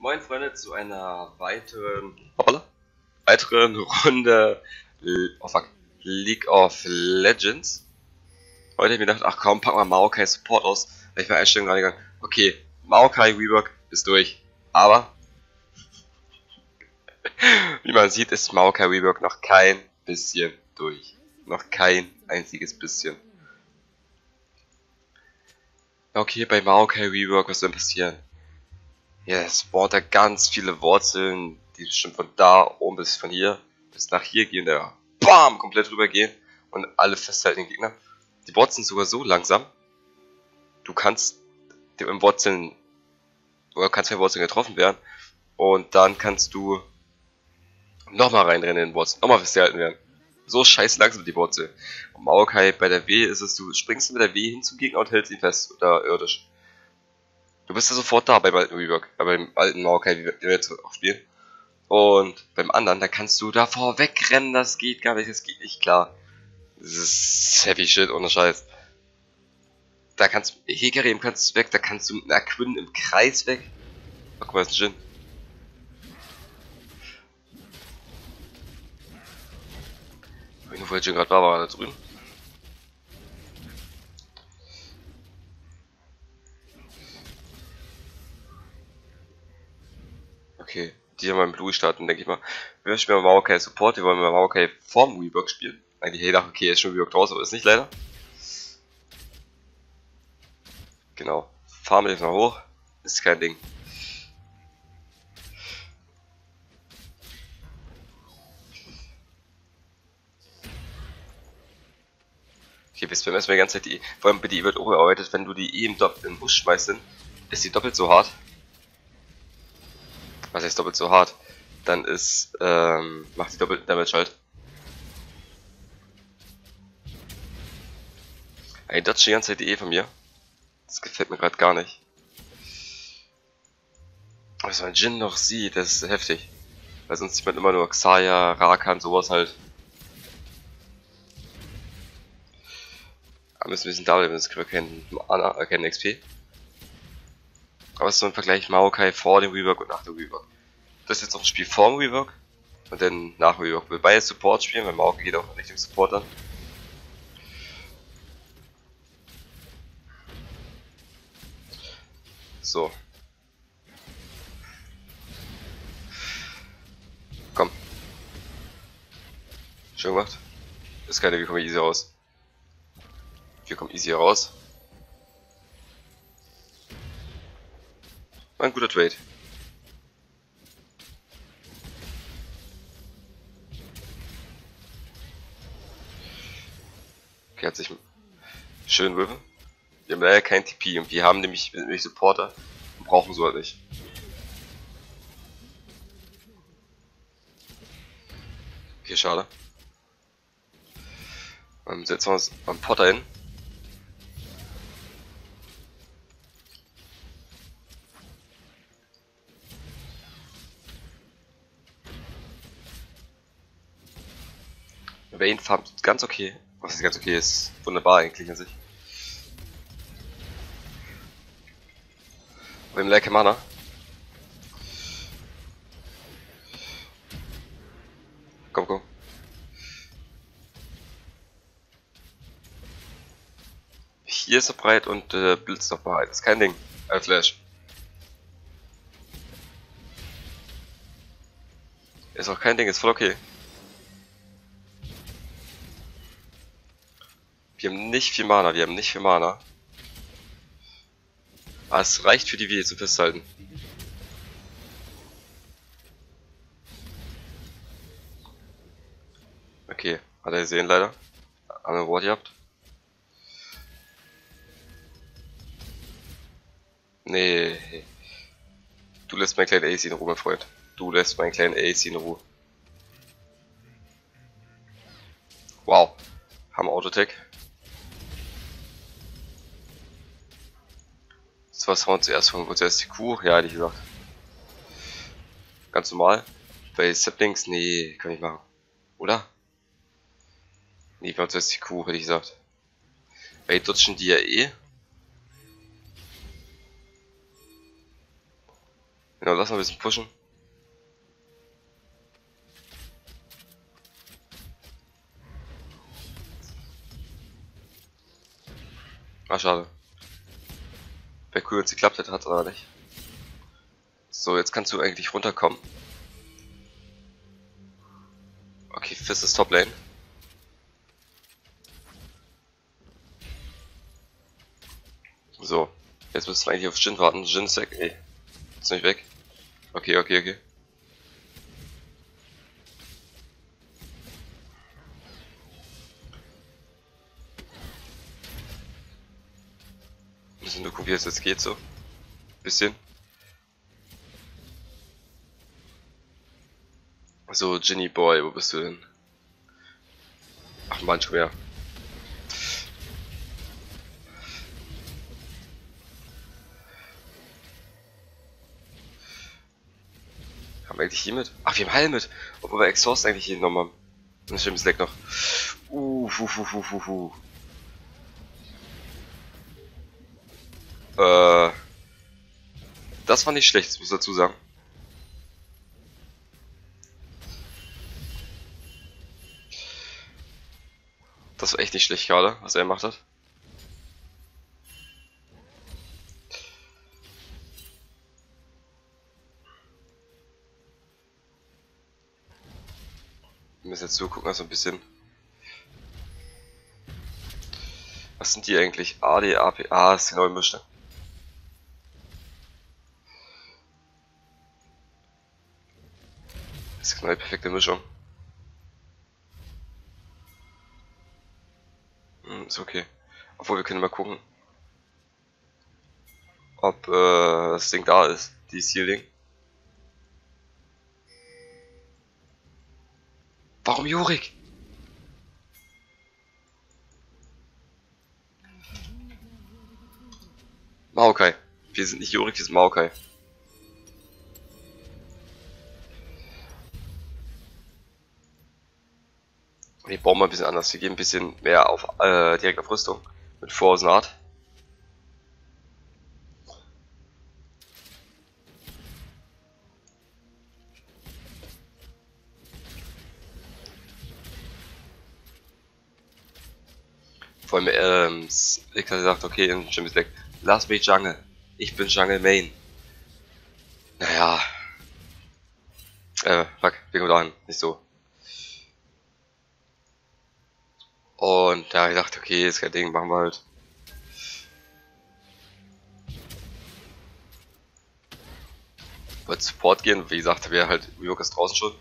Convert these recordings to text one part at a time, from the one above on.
Moin Freunde zu einer weiteren, hoppala, weiteren Runde oh fuck, League of Legends. Heute habe ich mir gedacht, ach komm, pack mal Maokai Support aus, weil ich bei Einstellungen gerade gegangen, okay, Maokai Rework ist durch, aber wie man sieht, ist Maokai Rework noch kein bisschen durch. Noch kein einziges bisschen. Okay, bei Maokai Rework, was soll passieren? Ja, es spawnt da ganz viele Wurzeln, die schon von da oben bis von hier bis nach hier gehen, da BAM! komplett rüber gehen und alle festhalten den Gegner. Die Wurzeln sogar so langsam, du kannst im Wurzeln oder kannst von Wurzeln getroffen werden und dann kannst du nochmal reinrennen in den Wurzeln, nochmal festgehalten werden. So scheiße langsam die Wurzel. Und Maokai bei der W ist es, du springst mit der W hin zum Gegner und hältst ihn fest oder irdisch. Du bist ja sofort da beim alten Rework, äh, beim alten Maokai, wie wir jetzt auch spielen. Und beim anderen, da kannst du davor wegrennen, das geht gar nicht, das geht nicht klar. Das ist heavy shit, ohne Scheiß. Da kannst du, Hecarim kannst du weg, da kannst du mit einer Quinn im Kreis weg. Oh, guck mal, ist ein Jin. Ich nur, wo der Jin gerade war, war er da drüben. Okay, die haben wir im Blue starten, denke ich mal. Wir spielen mal Maokai Support, wir wollen mal Maokai vorm Rework spielen. Eigentlich hey, dachte, okay, ist schon Rework draußen, aber ist nicht leider. Genau. Fahren wir jetzt mal hoch. Ist kein Ding. Okay, wir spammen erstmal die ganze Zeit die. Vor allem bei die wird auch erarbeitet, wenn du die E im, im Bus schmeißt, ist die doppelt so hart was heißt doppelt so hart, dann ist, ähm, macht die doppelten Damage halt. Ey, das die ganze Zeit die E von mir. Das gefällt mir gerade gar nicht. Was man Jin noch sieht, das ist heftig. Weil sonst sieht man immer nur Xayah, Rakan, sowas halt. Da müssen wir ein bisschen da bleiben, sonst können wir keinen, äh, keinen XP. Aber so ein Vergleich Maokai vor dem Rework und nach dem Rework. Das ist jetzt noch ein Spiel vor dem Rework und dann nach dem Rework. Wir beide Support spielen, weil Maokai geht auch Richtung Support an. So. Komm. Schön gemacht. Ist keine, wir kommen easy raus. Wir kommen easy raus. War ein guter Trade. Okay, hat sich schön Würfel. Wir haben leider kein TP und wir haben nämlich, nämlich Supporter und brauchen so halt nicht. Okay, schade. Dann setzen wir uns am Potter hin. Vayne farmt ganz okay. Was ist ganz okay ist. Wunderbar eigentlich an sich. Wir haben Lecker Mana. Komm, komm. Hier ist er breit und äh, Blitz noch bereit. ist kein Ding. Ein Flash. Ist auch kein Ding, ist voll okay. Nicht viel Mana, wir haben nicht viel Mana. Aber es reicht für die W zu festhalten. Okay, hat er gesehen leider. Haben wir ein Wort gehabt? Nee. Du lässt meinen kleinen AC in Ruhe, mein Freund. Du lässt meinen kleinen AC in Ruhe. Wow. Haben Autotech. Was haben wir zuerst von zuerst die Kuh? Ja, hätte ich gesagt. Ganz normal. Bei Saplings, nee, kann ich machen. Oder? Nee, wir zuerst die Kuh, hätte ich gesagt. Bei dutschen, die ja eh. Genau, lass mal ein bisschen pushen. Ah, schade. Wäre cool, wenn es geklappt hätte, hat aber nicht. So, jetzt kannst du eigentlich runterkommen. Okay, Fist ist Top Lane. So, jetzt müssen wir eigentlich auf Jin warten. Jin ist weg. Ey, ist nicht weg. Okay, okay, okay. Gucken, wie es jetzt geht so. Bisschen. So, Ginny Boy, wo bist du denn? Ach, Mann, schon mehr. Haben wir eigentlich hier mit? Ach, wir haben Heil mit. Obwohl wir Exhaust eigentlich hier haben. Das stimmt, leck noch. Uh, fu, fu, fu, fu, fu. Äh. Das war nicht schlecht, muss ich dazu sagen. Das war echt nicht schlecht gerade, was er gemacht hat. Wir müssen jetzt so gucken, so ein bisschen. Was sind die eigentlich? AD, AP, ah, ist die neue Mischung. Das ist genau die perfekte Mischung. Hm, ist okay. Obwohl, wir können mal gucken, ob äh, das Ding da ist, die Sealing. Warum Jurik? Maokai. Wir sind nicht Jurik, wir sind Maokai. Wir bauen mal ein bisschen anders. Wir gehen ein bisschen mehr auf äh, direkt auf Rüstung. Mit Frozen Art. Vor allem, ähm, Slick hat gesagt, okay, in Jimmy Slack, lass mich Jungle. Ich bin Jungle Main. Naja. Äh, fuck, wir kommen dahin. Nicht so. Und da ich dachte, okay, ist kein Ding, machen wir halt. Wollte Support gehen, wie gesagt, wäre halt Ryuk ist draußen schon.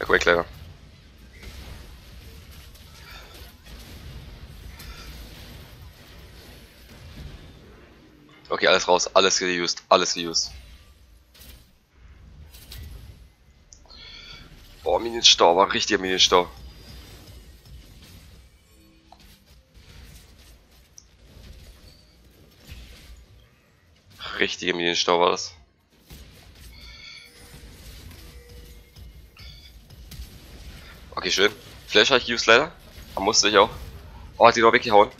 Ja, Quake leider. Okay, alles raus, alles geused, alles geused. Boah, Minienstau, war richtiger Minienstau. Richtiger Minienstau war das. Okay, schön. Flash habe ich used leider. Man musste ich auch. Oh, hat die noch weggehauen.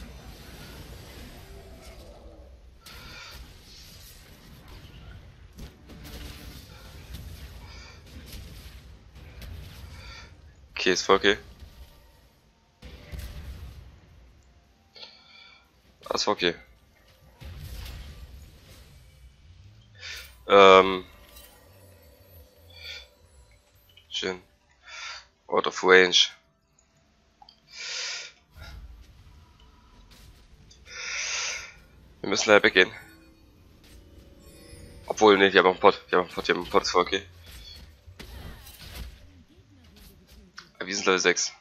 Okay, ist voll okay. Das war okay. Ähm. Schön. Out of range. Wir müssen leider weggehen. Obwohl, ne, wir haben einen Pot. Wir haben einen Pot, wir haben einen Pot, ist voll okay. Wir sind Level 6.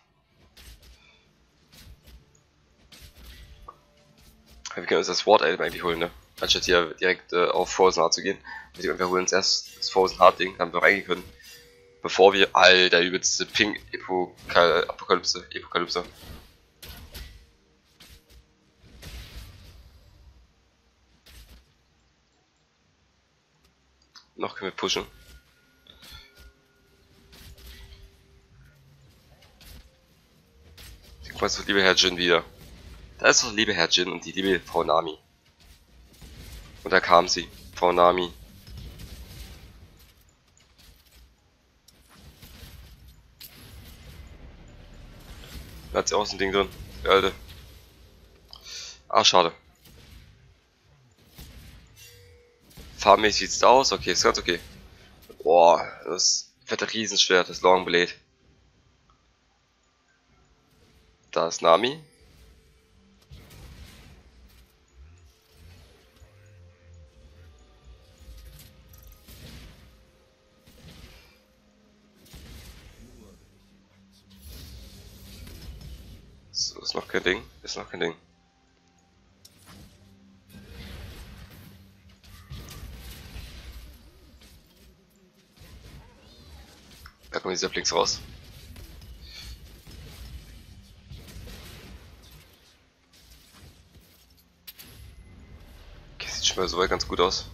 Wir können uns das Sword Item eigentlich holen, ne? Anstatt hier direkt äh, auf Frozen Heart zu gehen. Wir holen uns erst das Frozen Heart Ding, haben wir reingehen können. Bevor wir. Alter, übelste Ping Epokal Apokalypse. Epokalypse. Noch können wir pushen. Mal, so liebe Herr Jin wieder. Da ist doch liebe Herr Jin und die liebe Frau Nami. Und da kam sie, Frau Nami. Da hat sie auch so ein Ding drin, die alte. Ah, schade. Farbenmäßig sieht's da aus, okay, ist ganz okay. Boah, das fette Riesenschwert, das Longblade. Da ist Nami. So, ist noch kein Ding. Ist noch kein Ding. Da kommt dieser Blinks raus. Mal soweit ganz gut aus.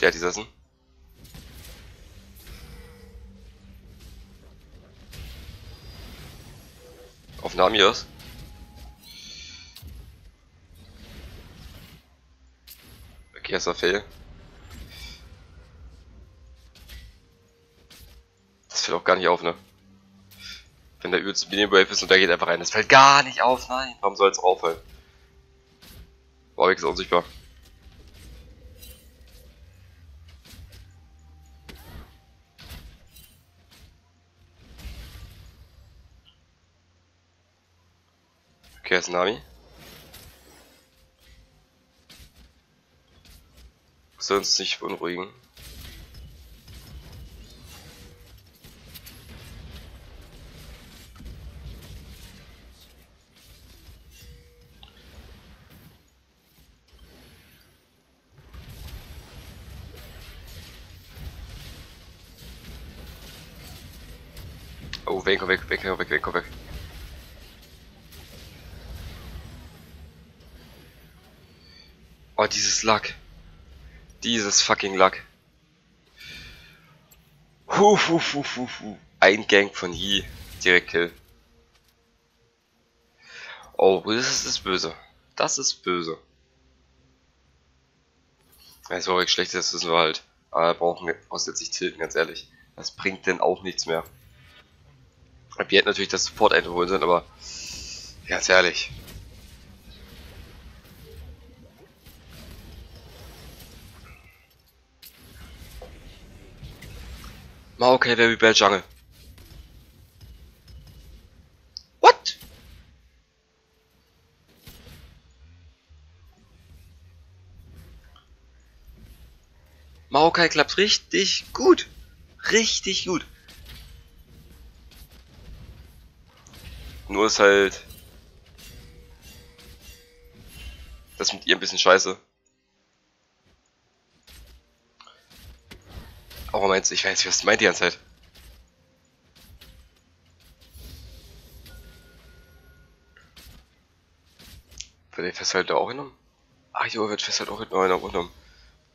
Der hat die Sassen. Auf Namios. Okay, das war Fail. Das fällt auch gar nicht auf, ne? Wenn der übelste Minion Wave ist und der geht einfach rein. Das fällt gar nicht auf, nein. Warum soll es auffallen? Warwick ist unsichtbar. Okay, das ist Nami. Soll uns nicht beunruhigen. Oh, weg, weg, weg, weg, weg, weg. Oh, dieses Luck. Dieses fucking Luck. Hu, hu, hu, hu, hu. Ein Gang von Yi. Direkt Kill. Oh, das ist, böse. Das ist böse. Es war wirklich schlecht, das wissen wir halt. Aber brauchen wir aussätzlich tilten, ganz ehrlich. Das bringt denn auch nichts mehr. Wir hätten natürlich das Support einholen sollen, aber ganz ehrlich. Maokai Very Bad Jungle. What? Maokai klappt richtig gut. Richtig gut. Nur ist halt das mit ihr ein bisschen scheiße. Oh, meinst ich weiß nicht, was meint die ganze Zeit. Wird der Festhalter auch genommen? Ah, jo, wird Festhalter auch genommen.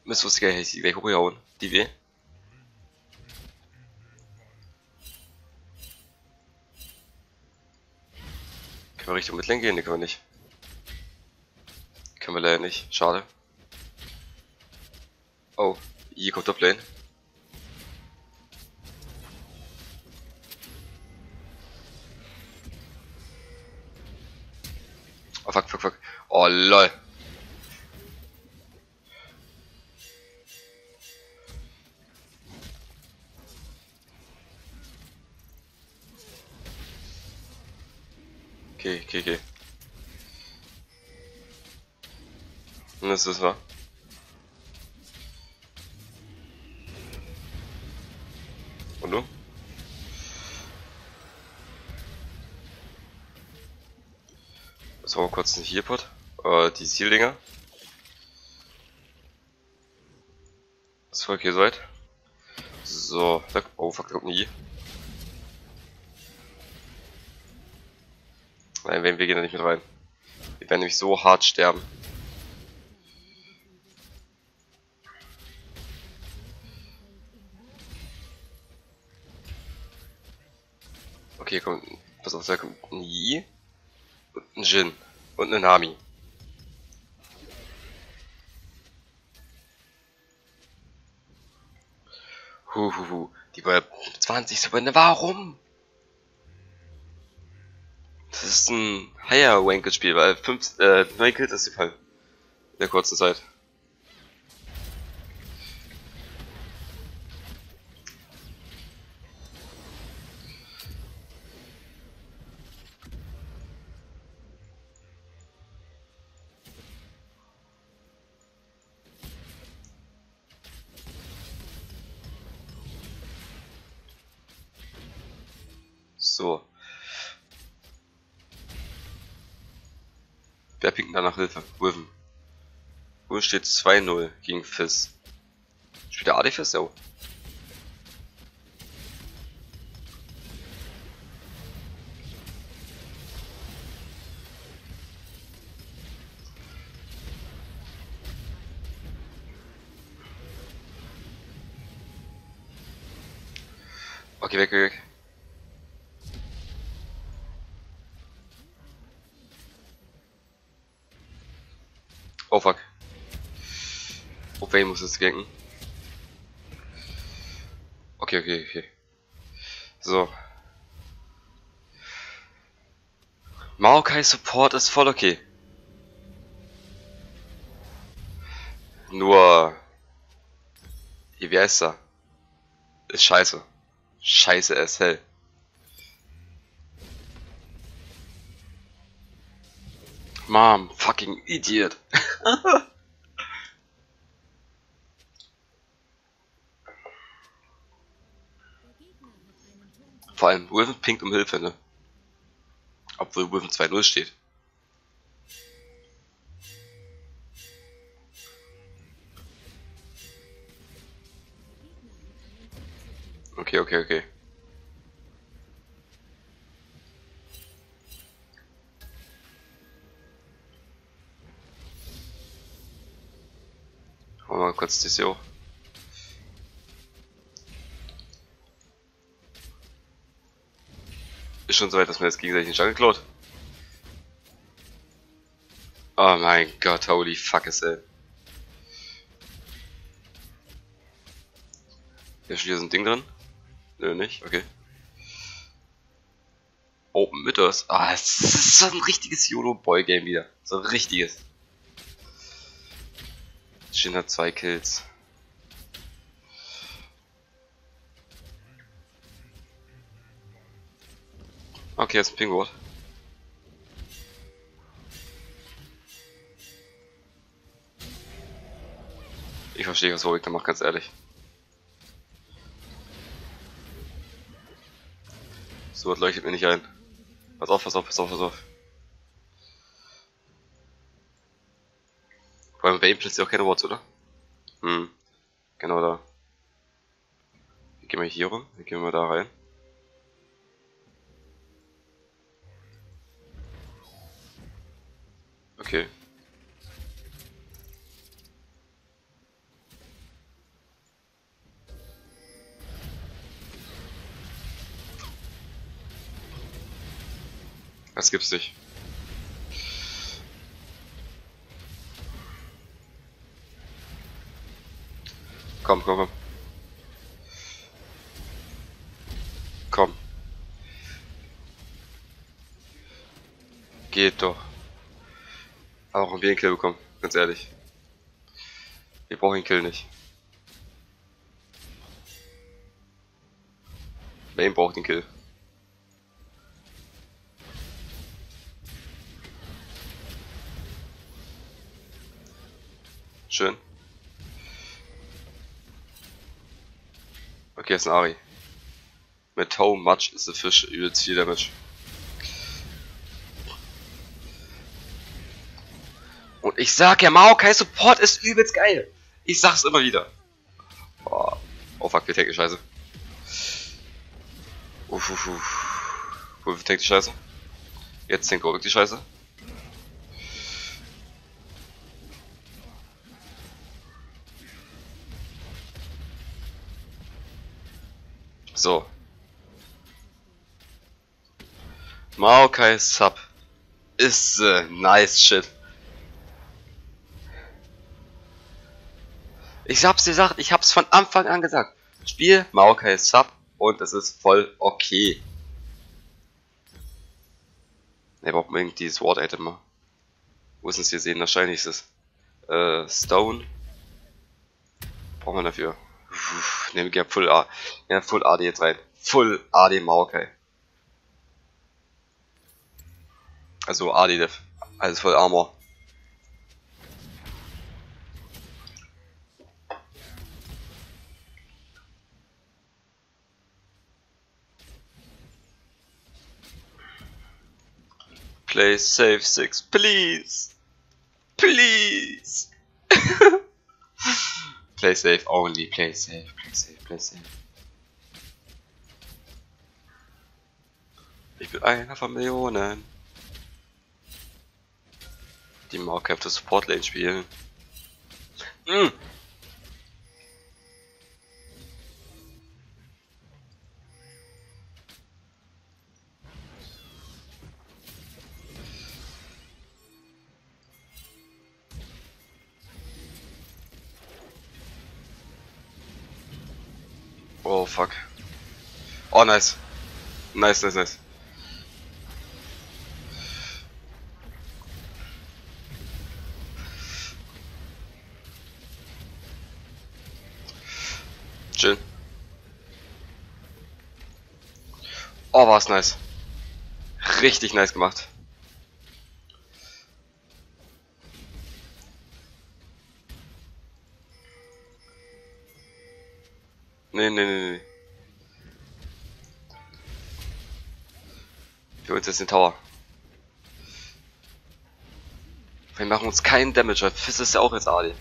Mist, wusste gar nicht, ich die gleich hochgehauen. Die weh. Können wir Richtung Midlane gehen? Ne, können wir nicht. Können wir leider nicht. Schade. Oh, hier kommt Toplane. Oh fuck, fuck, fuck. Oh lol. Okay, okay, okay. Und das ist wahr. Und du? So, kurz einen Healpot. Äh, die Zieldinger. Das Volk hier seid. So, oh fuck, da kommt nie. Nein, wir gehen da nicht mit rein. Wir werden nämlich so hart sterben. Okay, komm, pass auf, da kommt ein Yi und ein Jin und eine Nami. Huhuhu, die war 20 Sekunden. Warum? Das ist ein higher Ranked Spiel, weil 5, äh, 9 Kills ist die Fall. In der kurzen Zeit. Nach Hilfe? Riven. Wo steht 2-0 gegen Fizz? Spielt der Adifizz? Ja. Okay, weg, weg, weg. Muss jetzt ganken. Okay, okay, okay. So. Maokai Support ist voll okay. Nur... Wie heißt er? Ist scheiße. Scheiße as hell. Mom, fucking idiot. Vor allem Riven pinkt um Hilfe, ne? Obwohl Riven 2-0 steht. Okay, okay, okay. Machen mal kurz die SEO. Ist schon soweit, dass man jetzt gegenseitig den Jungle klaut. Oh mein Gott, holy fuck is it. Ist hier so ein Ding drin? Nö, nicht? Okay. Open Mythos. Ah, es ist so ein richtiges YOLO-Boy-Game wieder. So ein richtiges. Shin hat zwei Kills. Okay, jetzt Pinguin. Ich verstehe, was da macht, ganz ehrlich. So was leuchtet mir nicht ein. Pass auf, pass auf, pass auf, pass auf. Vor allem Vayne plötzlich auch keine Wards, oder? Hm. Genau da. Wie gehen wir hier rum? Wie gehen wir da rein? Okay. Das gibt's nicht. Komm, komm, komm. Komm. Geht doch. Aber auch wir einen Kill bekommen, ganz ehrlich. Wir brauchen den Kill nicht. Main braucht den Kill. Schön. Okay, ist ein Ari. Mit Toe Much ist der Fisch übelst viel Damage. Und ich sag ja, Maokai Support ist übelst geil. Ich sag's immer wieder. Oh, oh fuck, wir tanken Scheiße. Uff, uff, uff. Wo tankt die Scheiße? Jetzt tankt Gorvik die Scheiße. So. Maokai Sub ist äh, nice shit. Ich hab's gesagt, ich hab's von Anfang an gesagt. Spiel Maokai Sub und es ist voll okay. Ne, braucht man irgendwie dieses Wort Item mal. Wo ist es hier sehen? Wahrscheinlich ist es äh, Stone. Braucht man dafür. Nehmen wir Full A. Ja, Full AD jetzt rein. Full AD Maokai. Also AD Def. Alles voll Armor. Play safe six, please. Please. play safe only, play safe, play safe, play safe. Ich bin einer von Millionen. Die Marke auf der Support Lane spielen. Mm. Fuck. Oh nice. Nice, nice, nice. Chill. Oh, war's nice. Richtig nice gemacht. Nee, nee, nee, nee. Wir holen jetzt den Tower. Wir machen uns keinen Damage, weil Fizz ist ja auch jetzt AD.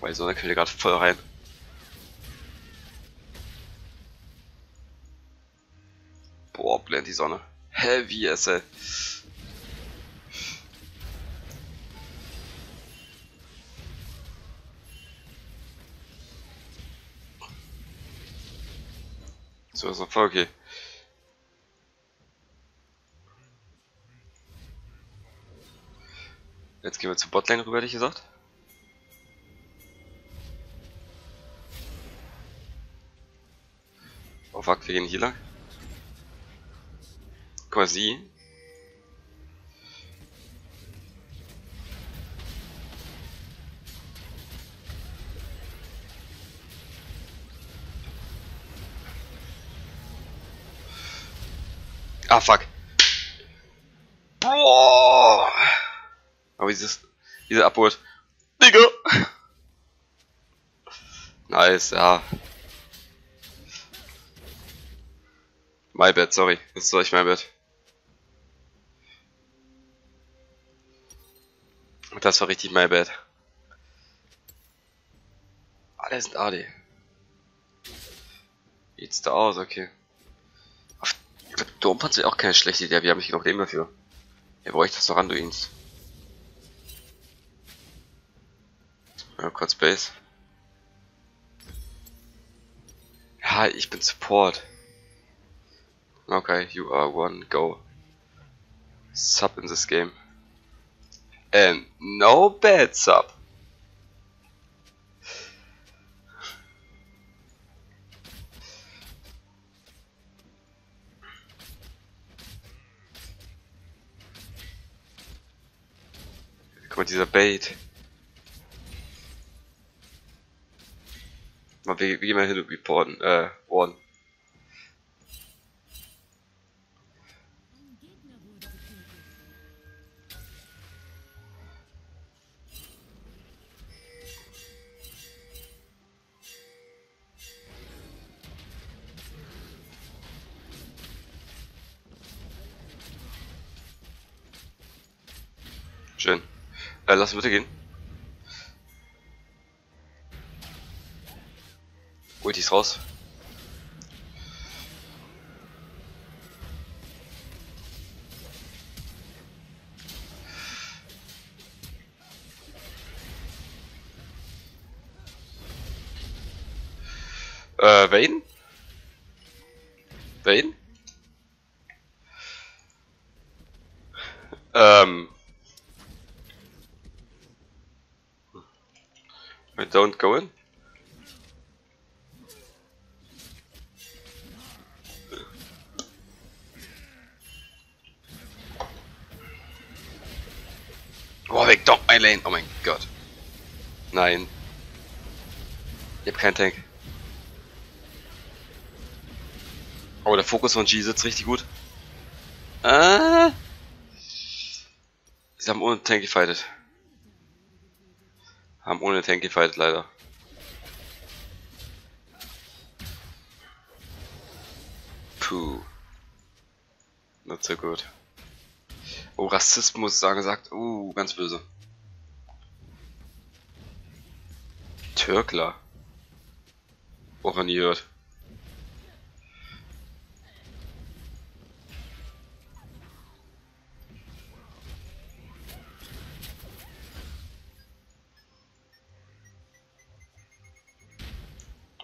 Weil so, dann können wir gerade voll rein. Boah, blend die Sonne. Heavy SL. So voll okay. Jetzt gehen wir zu Botlane rüber, hätte ich gesagt. Oh fuck, wir gehen hier lang. Guck mal, sie. Ah, fuck. Boah. Aber dieses, diese Abholt. Digga. Nice, ja. My bad, sorry. Das ist euch my bad. Das war richtig my bad. Alle sind AD. Geht's da aus, okay. Dompanzer ist auch keine schlechte Idee, wir haben nicht genug Leben dafür. Wo ich das noch Randuins? Ja, kurz Base. Ja, ich bin Support. Okay, you are one, go. Sub in this game. And no bad sub. Guck mal, dieser Bait. Mal, wir gehen mal hin und reporten, äh, warden. Lass bitte gehen. Ulti ist raus. Weg doch mein Lane. Oh mein Gott. Nein. Ich hab keinen Tank. Oh, der Fokus von G sitzt richtig gut. Ah. Sie haben ohne Tank gefightet. Haben ohne Tank gefightet, leider. Puh. Not so gut. Oh, Rassismus sagen gesagt. Uh, ganz böse. Türkler. Auch nie gehört.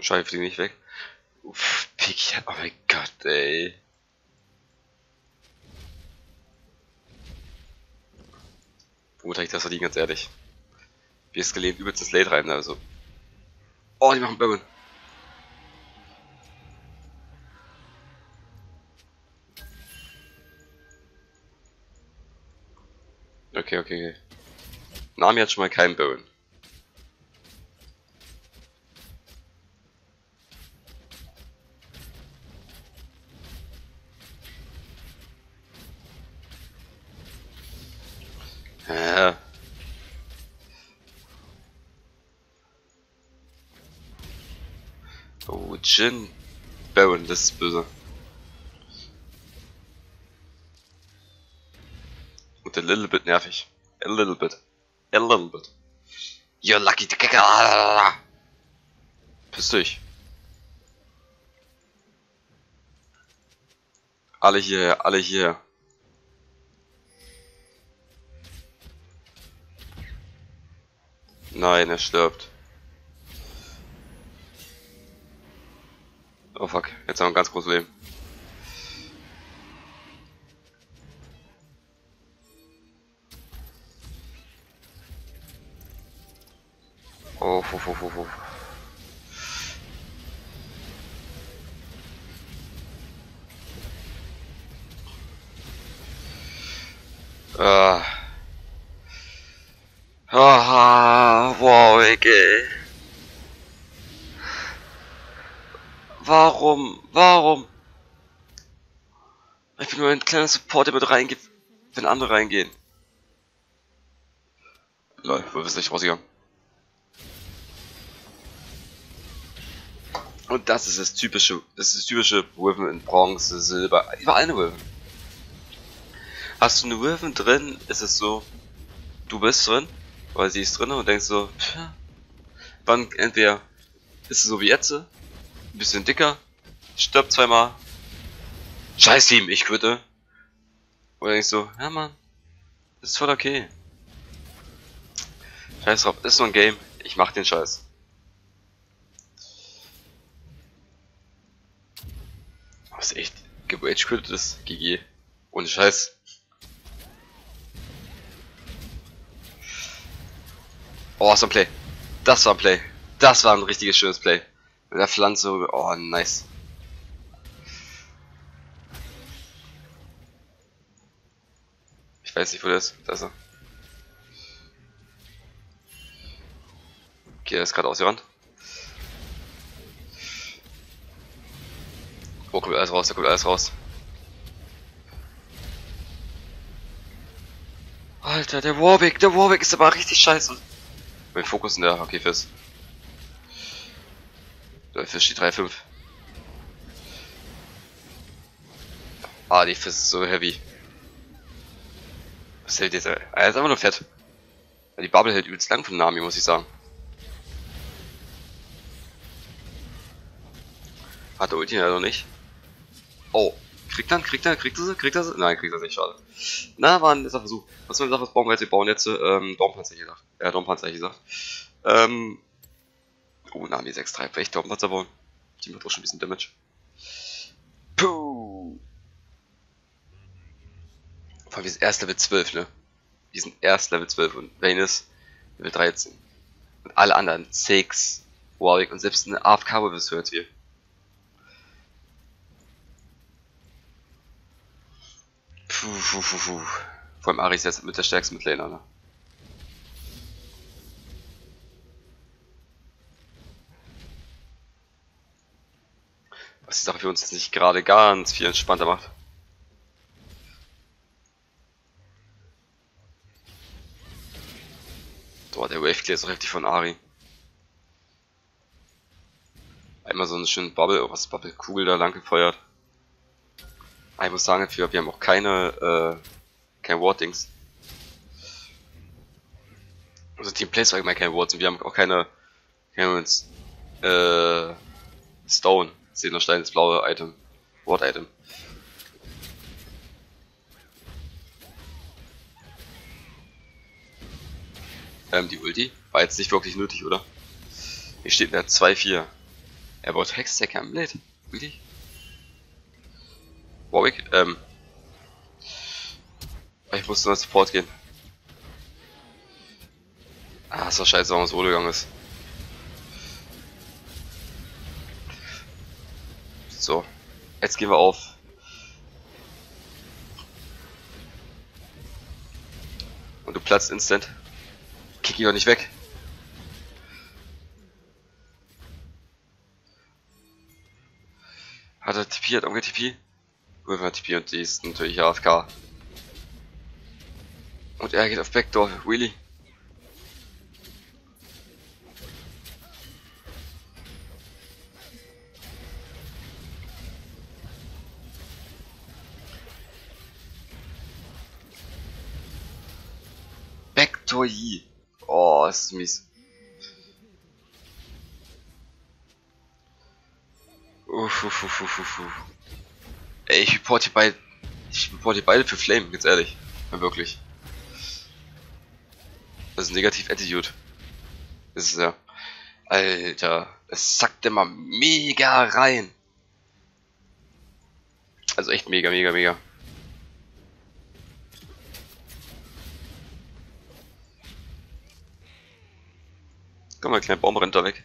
Scheiße, fliegen nicht weg. Uff, Piggy, oh mein Gott, ey. Womit ich das verdient, ganz ehrlich? Ist gelebt übelst ins Late rein, also. Oh, die machen Bourbon. Okay, okay, okay. Nami hat schon mal keinen Bourbon. Ja. Oh, Jin. Baron, das ist böse. Und a little bit nervig. A little bit. A little bit. You're lucky to kick Piss dich. Alle hier, alle hier. Nein, er stirbt. Oh fuck, jetzt haben wir ein ganz großes Leben. Oh, oh, oh, oh, oh. Ah. Aha, wow, ey. Warum? Warum? Ich bin nur ein kleiner Support, der mit reingeht, wenn andere reingehen. Lol, wo bist du nicht rausgegangen? Und das ist das typische, das ist das typische Riven in Bronze, Silber, überall eine Riven. Hast du eine Riven drin, ist es so, du bist drin, weil sie ist drin und denkst so, pff, wann entweder ist es so wie jetzt, ein bisschen dicker, stirbt zweimal, scheiß Team, ich quitte. Oder denkst so, ja man, ist voll okay. Scheiß drauf, ist so ein Game, ich mach den Scheiß. Was echt, gerage quittet ist, GG. Ohne Scheiß. Oh, was ein Play. Das war ein Play. Das war ein richtiges schönes Play. Mit der Pflanze. Oh, nice. Ich weiß nicht, wo der ist. Da ist er. Okay, er ist gerade ausgerannt. Oh, kommt alles raus, da kommt alles raus. Alter, der Warwick, der Warwick ist aber richtig scheiße. Mein Fokus in der okay Fiss. Der Fiss steht 3-5. Ah, die Fiss ist so heavy. Was hält jetzt? Er ist einfach nur fett. Die Bubble hält übelst lang von Nami, muss ich sagen. Hat der Ulti ja noch nicht. Oh, kriegt dann, kriegt er, kriegt er sie, kriegt er sie? Nein, kriegt er nicht, schade. Na, war ein letzter Versuch. Was soll ich sagen, was brauchen wir jetzt? Wir bauen jetzt, ähm, Dornpanzer hier gesagt. Ja, Dornpanzer hier gesagt. Ähm, oh, Nami 6-3, vielleicht Dornpanzer bauen. Die macht auch schon ein bisschen Damage. Puh. Vor allem wir sind erst Level 12, ne? Wir sind erst Level 12 und Vayne ist Level 13. Und alle anderen, Six, Warwick und selbst eine AFK bist du jetzt hier. Puh, puh, puh, puh. Vor allem Ari ist jetzt mit der stärksten Midlaner, ne? Was die Sache für uns jetzt nicht gerade ganz viel entspannter macht. Boah, der Wave Clear ist so heftig von Ari. Einmal so einen schönen Bubble, oh, was Bubble Kugel da lang gefeuert. Ah, ich muss sagen, wir haben auch keine, äh, kein Wardings. Also Team Plays allgemein keine Wards und wir haben auch keine, keine äh, Stone. Sehen Stein, das blaue Item. Ward Ähm, die Ulti war jetzt nicht wirklich nötig, oder? Hier steht der 2-4. Er baut Hextech am Blade. Wirklich? Warwick, ähm. Ich muss nur Support gehen. Ah, ist doch scheiße, warum es gegangen ist. So, jetzt gehen wir auf. Und du platzt instant. Kick ihn doch nicht weg. Hat er TP, hat er TP? Gut, hat TP und die ist natürlich AFK. Und er geht auf Backdoor, really? Backdoor Yi. Das ist mies. Uff, uff, uff, uff, uff. Ey, ich reporte beide. Ich reporte beide für Flame, ganz ehrlich. Ja, wirklich. Das ist negativ Attitude. Das ist ja. Alter, es sackt immer mega rein. Also echt mega, mega, mega. Komm mal, kleiner Baum rennt da weg.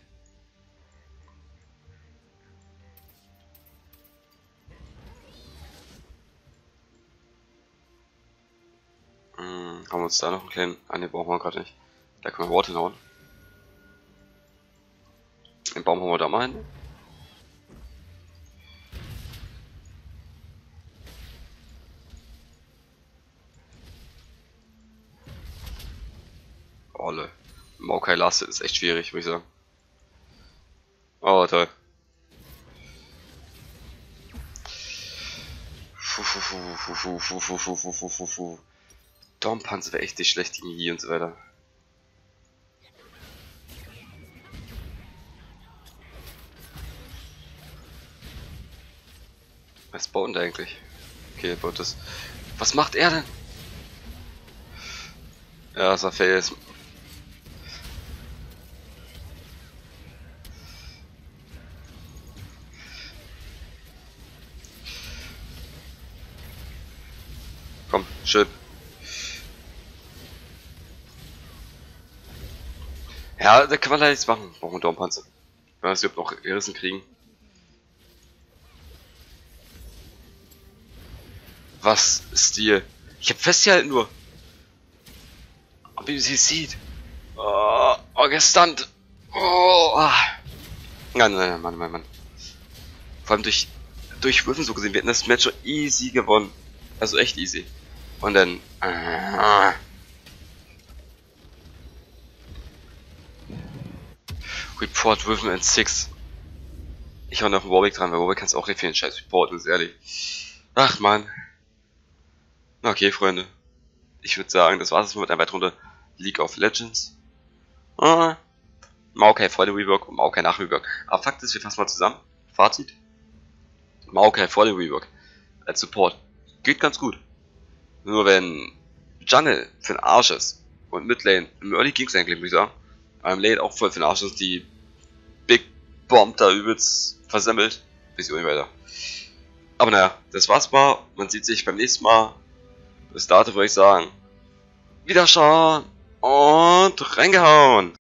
Hm, haben wir uns da noch einen kleinen... Ah ne, brauchen wir gerade nicht. Da können wir Wort hinhauen. Den Baum haben wir da mal hin. Olle. Maokai Last ist echt schwierig, würde ich sagen. Oh, toll. Dompanzer wäre echt nicht schlecht gegen hier und so weiter. Was baut denn eigentlich? Okay, er baut das. Was macht er denn? Ja, Safel ist Schön. Ja, da kann man leider nichts machen. Brauchen wir Dornpanzer. Wenn wir es überhaupt noch gerissen kriegen. Was ist Stil? Ich hab festgehalten nur. Ob ihr sie sieht. Oh, oh gestunt. Oh. Ah. Nein, nein, nein, Mann, Mann, Mann. Vor allem durch, durch Würfen so gesehen. Wir hätten das Match schon easy gewonnen. Also echt easy. Und dann. Äh, Report Riven and 6. Ich war noch ein Warwick dran, weil Warwick kann es auch recht Scheiß Report, ist ehrlich. Ach man. Okay, Freunde. Ich würde sagen, das war's mit einer weiteren Runde League of Legends. Ah. Maokai vor dem Rework und Maokai nach Rework. Aber Fakt ist, wir fassen mal zusammen. Fazit. Maokai vor dem Rework. Als Support. Geht ganz gut. Nur wenn Jungle für den Arsch ist und Midlane im Early ging's eigentlich, muss ich sagen. Aber im Late auch voll für den Arsch ist, die Big Bomb da übelst versemmelt. Bis nicht weiter. Aber naja, das war's mal. Man sieht sich beim nächsten Mal. bis dato würde ich sagen, Wiederschauen und reingehauen!